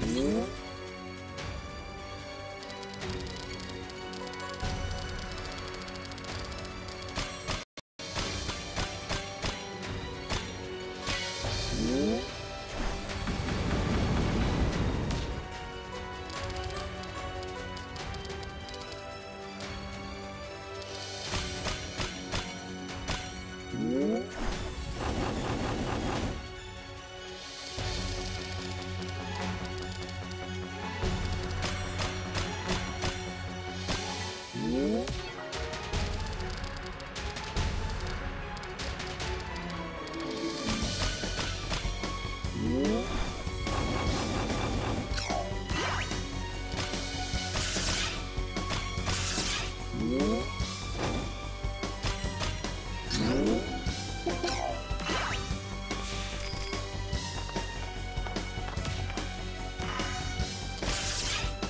Mm-hmm.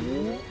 Uhum.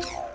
you